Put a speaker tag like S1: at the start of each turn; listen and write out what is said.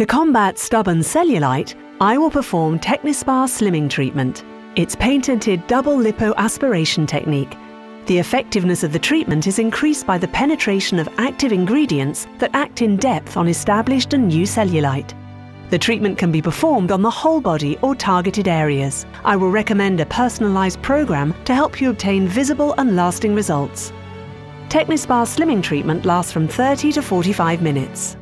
S1: To combat stubborn cellulite, I will perform Technispa Slimming Treatment. It's patented double lipoaspiration technique. The effectiveness of the treatment is increased by the penetration of active ingredients that act in depth on established and new cellulite. The treatment can be performed on the whole body or targeted areas. I will recommend a personalised program to help you obtain visible and lasting results. Technispa Slimming Treatment lasts from 30 to 45 minutes.